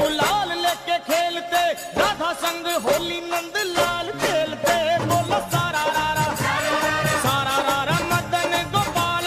बुलाल लेके खेलते राधा संग होली नंद ला